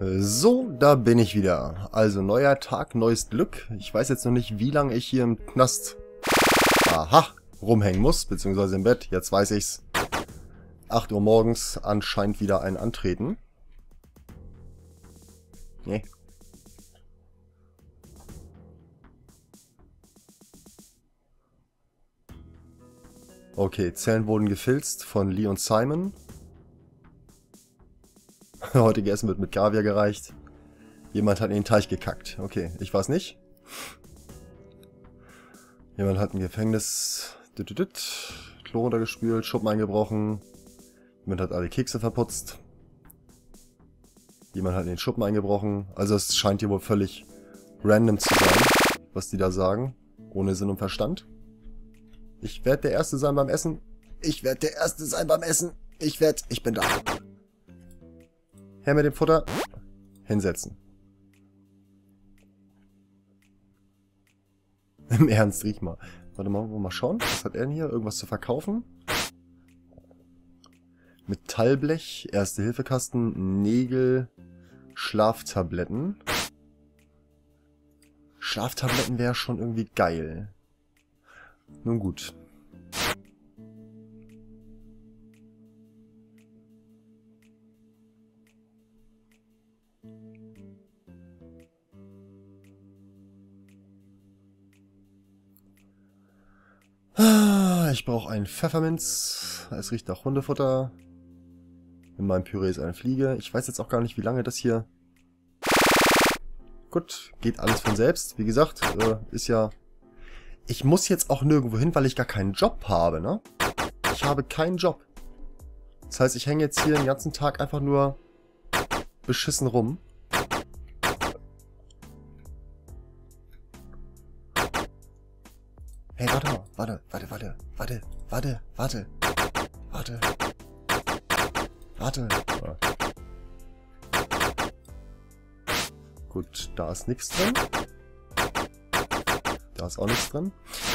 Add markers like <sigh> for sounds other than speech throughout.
So, da bin ich wieder. Also neuer Tag, neues Glück. Ich weiß jetzt noch nicht, wie lange ich hier im Knast aha, rumhängen muss, beziehungsweise im Bett. Jetzt weiß ich's. 8 Uhr morgens anscheinend wieder ein Antreten. Nee. Okay, Zellen wurden gefilzt von Lee und Simon. <laughs> Heutige Essen wird mit Kaviar gereicht. Jemand hat in den Teich gekackt. Okay, ich weiß nicht. Jemand hat ein Gefängnis... Klo runtergespült, Schuppen eingebrochen. Jemand hat alle Kekse verputzt. Jemand hat in den Schuppen eingebrochen. Also es scheint hier wohl völlig random zu sein, was die da sagen. Ohne Sinn und Verstand. Ich werde der Erste sein beim Essen. Ich werde der Erste sein beim Essen. Ich werde... Ich bin da. Her mit dem Futter. Hinsetzen. <laughs> Im Ernst, riech mal. Warte mal, mal schauen. Was hat er denn hier? Irgendwas zu verkaufen? Metallblech, Erste-Hilfe-Kasten, Nägel, Schlaftabletten. Schlaftabletten wäre schon irgendwie geil. Nun gut. Ich brauche einen Pfefferminz. Es riecht nach Hundefutter. In meinem Püree ist eine Fliege. Ich weiß jetzt auch gar nicht, wie lange das hier... Gut, geht alles von selbst. Wie gesagt, äh, ist ja... Ich muss jetzt auch nirgendwo hin, weil ich gar keinen Job habe, ne? Ich habe keinen Job. Das heißt, ich hänge jetzt hier den ganzen Tag einfach nur beschissen rum. Hey, warte mal. Warte, warte, warte, warte, warte, warte, warte, warte. Gut, da ist nichts drin. Da ist auch nichts drin.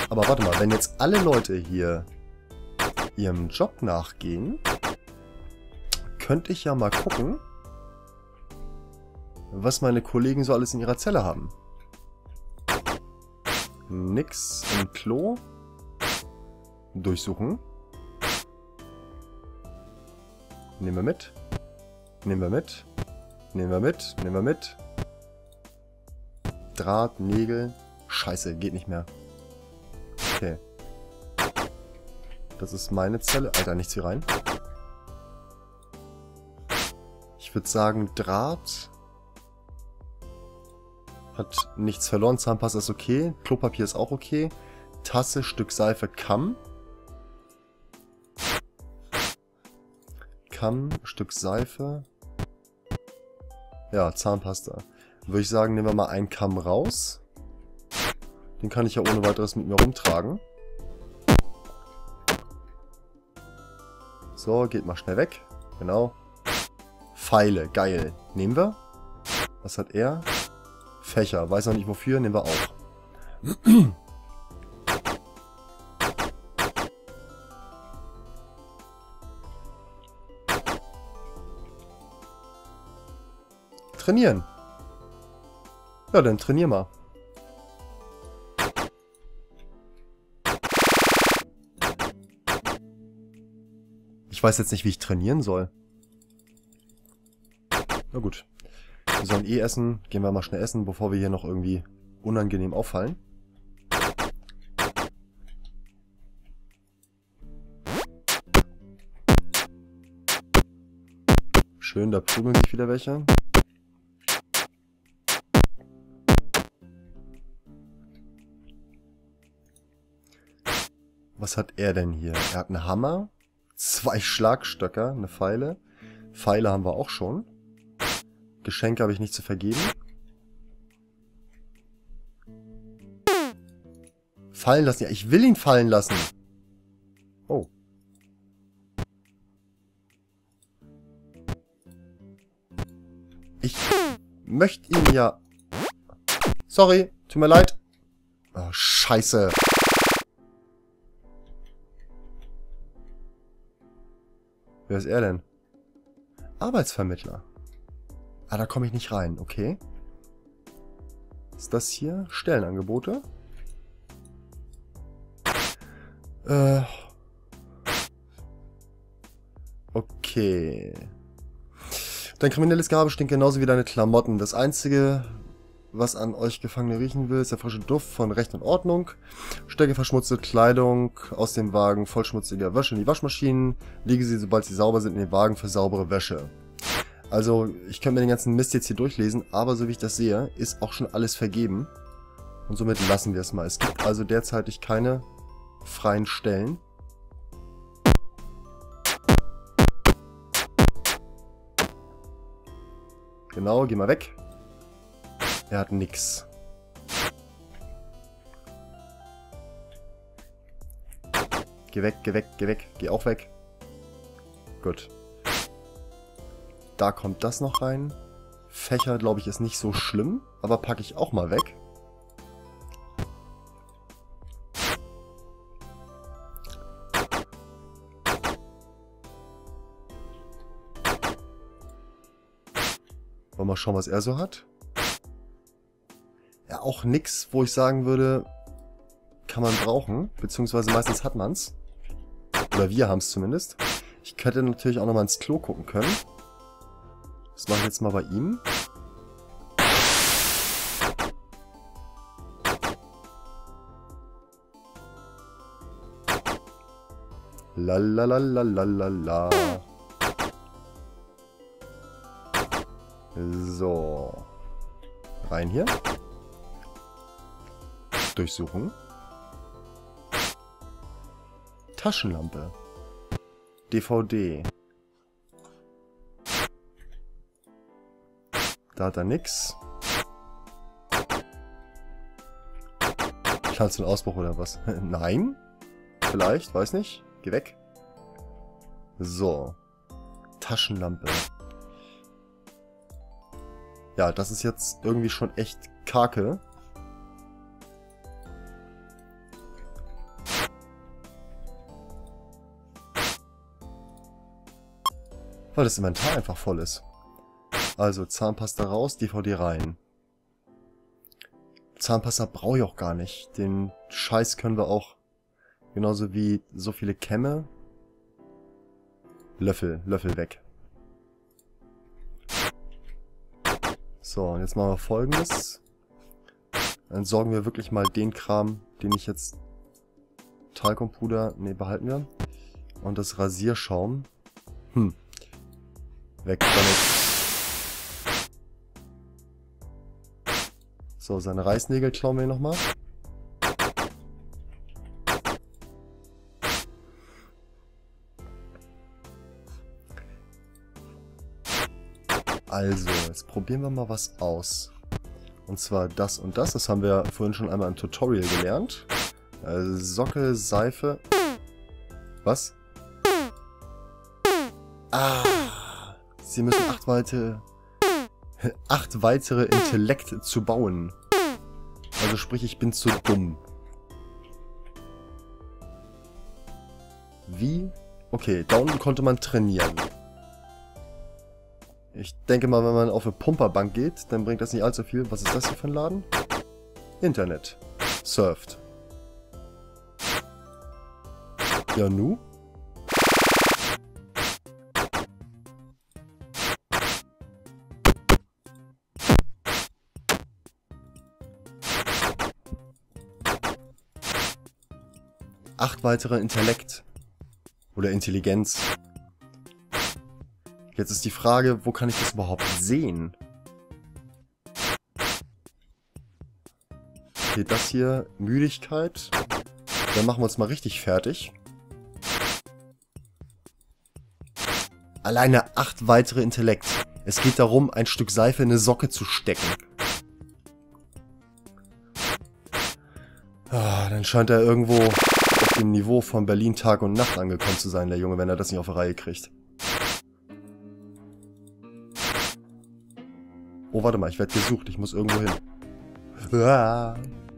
Aber warte mal, wenn jetzt alle Leute hier ihrem Job nachgehen, könnte ich ja mal gucken, was meine Kollegen so alles in ihrer Zelle haben. Nix im Klo. Durchsuchen. Nehmen wir mit. Nehmen wir mit. Nehmen wir mit. Nehmen wir mit. Draht, Nägel. Scheiße, geht nicht mehr. Okay. Das ist meine Zelle. Alter, nichts hier rein. Ich würde sagen, Draht. Hat nichts verloren. Zahnpasta ist okay. Klopapier ist auch okay. Tasse, Stück Seife, Kamm. Kamm, Stück Seife. Ja, Zahnpasta. Würde ich sagen, nehmen wir mal einen Kamm raus. Den kann ich ja ohne weiteres mit mir rumtragen. So, geht mal schnell weg. Genau. Pfeile, geil. Nehmen wir. Was hat er? Fächer. Weiß noch nicht wofür, nehmen wir auch. Trainieren. Ja, dann trainier mal. Ich weiß jetzt nicht, wie ich trainieren soll. Na gut. Wir sollen eh essen. Gehen wir mal schnell essen, bevor wir hier noch irgendwie unangenehm auffallen. Schön, da prügeln sich wieder welche. Was hat er denn hier? Er hat einen Hammer, zwei Schlagstöcker, eine Pfeile. Pfeile haben wir auch schon. Geschenke habe ich nicht zu vergeben. Fallen lassen. Ja, ich will ihn fallen lassen. Oh. Ich möchte ihn ja... Sorry, tut mir leid. Oh, scheiße. Wer ist er denn? Arbeitsvermittler. Ah, da komme ich nicht rein. Okay. Ist das hier? Stellenangebote? Äh. Okay. Dein kriminelles Gabe stinkt genauso wie deine Klamotten. Das einzige, was an euch Gefangene riechen will, ist der frische Duft von Recht und Ordnung. Stecke verschmutzte Kleidung aus dem Wagen vollschmutziger Wäsche in die Waschmaschinen. Lege sie, sobald sie sauber sind, in den Wagen für saubere Wäsche. Also, ich könnte mir den ganzen Mist jetzt hier durchlesen, aber so wie ich das sehe, ist auch schon alles vergeben. Und somit lassen wir es mal. Es gibt also derzeitig keine freien Stellen. Genau, geh mal weg. Er hat nix. Geh weg, geh weg, geh weg. Geh auch weg. Gut. Da kommt das noch rein. Fächer, glaube ich, ist nicht so schlimm. Aber packe ich auch mal weg. Wollen wir mal schauen, was er so hat. Ja, auch nix, wo ich sagen würde, kann man brauchen. Beziehungsweise meistens hat man's. Oder wir haben es zumindest. Ich könnte natürlich auch noch mal ins Klo gucken können. Das mache ich jetzt mal bei ihm. Lalalalalalala. So. Rein hier. Durchsuchen. Taschenlampe. DVD. Da hat er nix. Kannst du einen Ausbruch oder was? <laughs> Nein? Vielleicht, weiß nicht. Geh weg. So. Taschenlampe. Ja, das ist jetzt irgendwie schon echt kake. Weil das Inventar einfach voll ist. Also Zahnpasta raus, DVD rein. Zahnpasta brauche ich auch gar nicht. Den Scheiß können wir auch genauso wie so viele Kämme. Löffel, Löffel weg. So, und jetzt machen wir folgendes. Dann sorgen wir wirklich mal den Kram, den ich jetzt... Talkumpuder, ne, behalten wir. Und das Rasierschaum. Hm. Weg damit. So, seine Reißnägel klauen wir nochmal. Also, jetzt probieren wir mal was aus. Und zwar das und das. Das haben wir vorhin schon einmal im Tutorial gelernt. Äh, Socke, Seife. Was? Ah. Sie müssen acht weitere, acht weitere Intellekt zu bauen. Also sprich, ich bin zu dumm. Wie? Okay, da unten konnte man trainieren. Ich denke mal, wenn man auf eine Pumperbank geht, dann bringt das nicht allzu viel. Was ist das hier für ein Laden? Internet. Surft. Ja, nu? Acht weitere Intellekt. Oder Intelligenz. Jetzt ist die Frage, wo kann ich das überhaupt sehen? Okay, das hier, Müdigkeit. Dann machen wir uns mal richtig fertig. Alleine acht weitere Intellekt. Es geht darum, ein Stück Seife in eine Socke zu stecken. Ah, dann scheint er irgendwo auf dem Niveau von Berlin Tag und Nacht angekommen zu sein, der Junge, wenn er das nicht auf die Reihe kriegt. Oh, warte mal, ich werde gesucht. Ich muss irgendwo hin. Ja,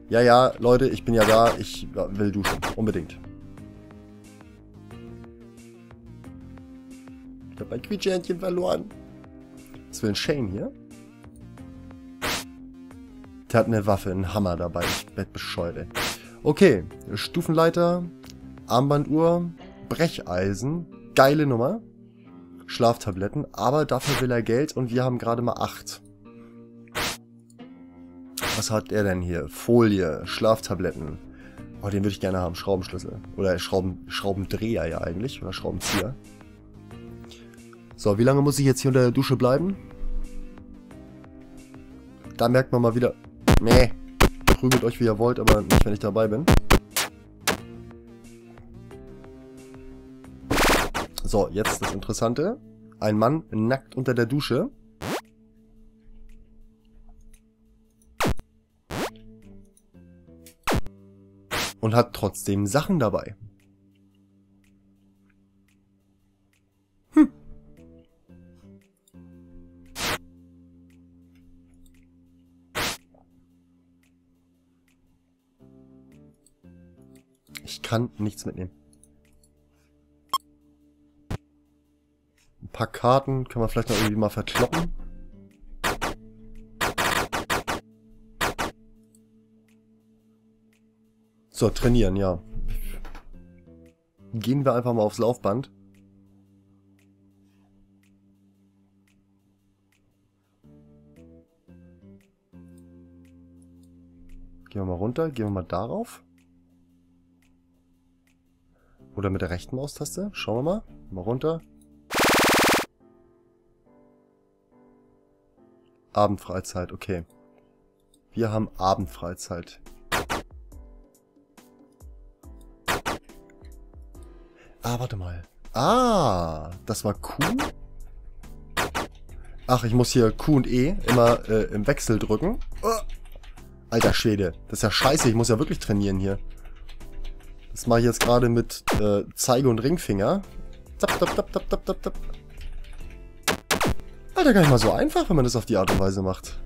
ja, Leute, ich bin ja da. Ich will duschen. Unbedingt. Ich habe mein Quietschhändchen verloren. Was will ein Shane hier? Der hat eine Waffe, einen Hammer dabei. Ich werd bescheuert, ey. Okay, Stufenleiter, Armbanduhr, Brecheisen, geile Nummer. Schlaftabletten, aber dafür will er Geld und wir haben gerade mal 8. Was hat er denn hier? Folie, Schlaftabletten. Oh, den würde ich gerne haben. Schraubenschlüssel. Oder Schrauben, Schraubendreher ja eigentlich. Oder Schraubenzieher. So, wie lange muss ich jetzt hier unter der Dusche bleiben? Da merkt man mal wieder... Nee. Prügelt euch wie ihr wollt, aber nicht, wenn ich dabei bin. So, jetzt das Interessante. Ein Mann nackt unter der Dusche. Und hat trotzdem Sachen dabei. Kann nichts mitnehmen. paar Karten können wir vielleicht noch irgendwie mal verkloppen. So, trainieren, ja. Gehen wir einfach mal aufs Laufband. Gehen wir mal runter, gehen wir mal darauf. Oder mit der rechten Maustaste. Schauen wir mal. Mal runter. Abendfreizeit, okay. Wir haben Abendfreizeit. Ah, warte mal. Ah, das war Q? Ach, ich muss hier Q und E immer äh, im Wechsel drücken. Oh. Alter Schwede, das ist ja scheiße, ich muss ja wirklich trainieren hier. Das mache ich jetzt gerade mit äh, Zeige- und Ringfinger. Zap, zap, zap, zap, zap, zap. Alter, gar nicht mal so einfach, wenn man das auf die Art und Weise macht.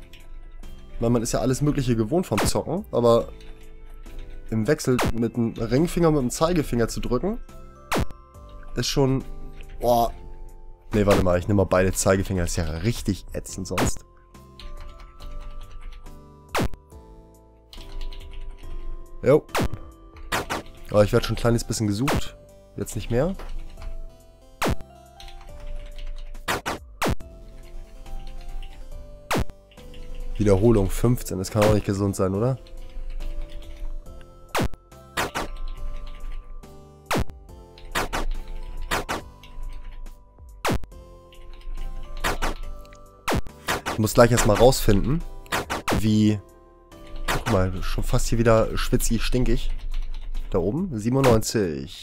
Weil man ist ja alles mögliche gewohnt vom Zocken, aber im Wechsel mit dem Ringfinger und mit dem Zeigefinger zu drücken, ist schon... Boah. Ne, warte mal, ich nehme mal beide Zeigefinger, das ist ja richtig ätzend sonst. Jo. Aber ich werde schon ein kleines bisschen gesucht. Jetzt nicht mehr. Wiederholung 15. Das kann auch nicht gesund sein, oder? Ich muss gleich erstmal rausfinden, wie... Guck mal, schon fast hier wieder schwitzig, stinkig. Da oben, 97.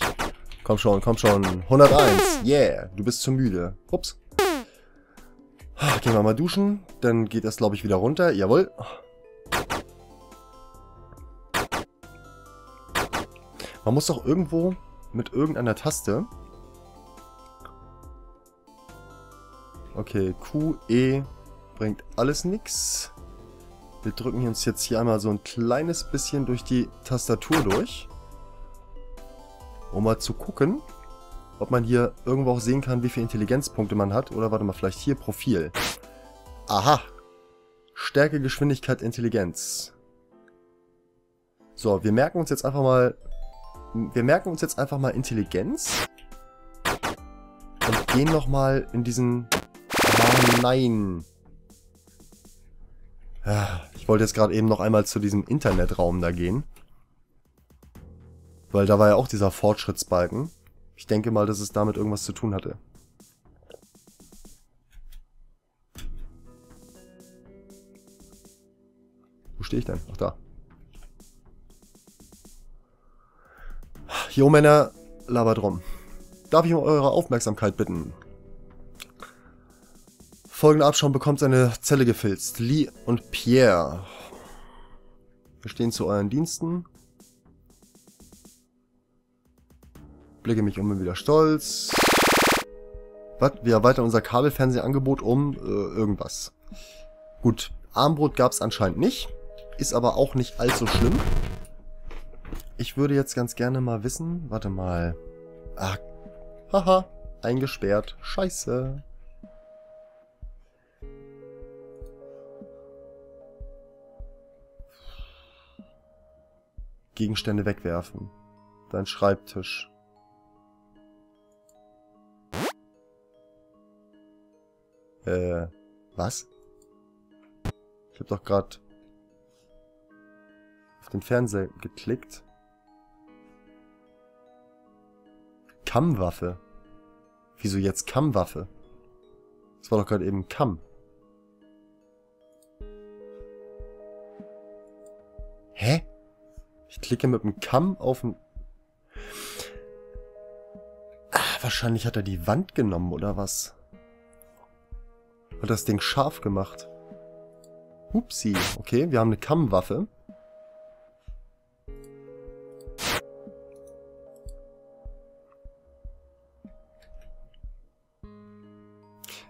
Komm schon, komm schon. 101. Yeah, du bist zu müde. Ups. Gehen wir mal duschen. Dann geht das, glaube ich, wieder runter. Jawohl. Man muss doch irgendwo mit irgendeiner Taste... Okay, Q, E bringt alles nix. Wir drücken uns jetzt hier einmal so ein kleines bisschen durch die Tastatur durch. Um mal zu gucken, ob man hier irgendwo auch sehen kann, wie viele Intelligenzpunkte man hat. Oder warte mal, vielleicht hier Profil. Aha. Stärke, Geschwindigkeit, Intelligenz. So, wir merken uns jetzt einfach mal... Wir merken uns jetzt einfach mal Intelligenz. Und gehen nochmal in diesen... Oh nein. Ich wollte jetzt gerade eben noch einmal zu diesem Internetraum da gehen. Weil da war ja auch dieser Fortschrittsbalken. Ich denke mal, dass es damit irgendwas zu tun hatte. Wo stehe ich denn? Ach da. Jo Männer, labert rum. Darf ich um eure Aufmerksamkeit bitten? Folgender Abschaum bekommt seine Zelle gefilzt. Lee und Pierre. Wir stehen zu euren Diensten. Blicke mich um bin wieder stolz. Was? Wir erweitern unser Kabelfernsehangebot um äh, irgendwas. Gut, Armbrot gab es anscheinend nicht. Ist aber auch nicht allzu schlimm. Ich würde jetzt ganz gerne mal wissen... Warte mal. Ah, haha, eingesperrt. Scheiße. Gegenstände wegwerfen. Dein Schreibtisch. Äh, was? Ich habe doch gerade auf den Fernseher geklickt. Kammwaffe. Wieso jetzt Kammwaffe? Das war doch gerade eben Kamm. Hä? Ich klicke mit dem Kamm auf den... Ah, wahrscheinlich hat er die Wand genommen, oder was? Hat das Ding scharf gemacht. Upsi. Okay, wir haben eine Kammwaffe.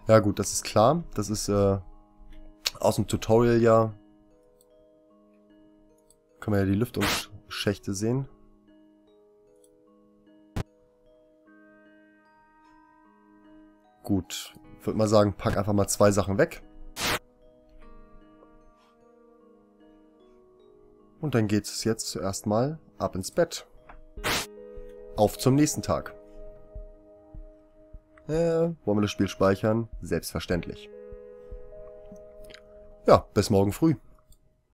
Ja gut, das ist klar. Das ist äh, aus dem Tutorial ja. Kann man ja die Lüftungsschächte sehen. Gut, ich würde mal sagen, pack einfach mal zwei Sachen weg. Und dann geht es jetzt zuerst mal ab ins Bett. Auf zum nächsten Tag. Äh, wollen wir das Spiel speichern? Selbstverständlich. Ja, bis morgen früh.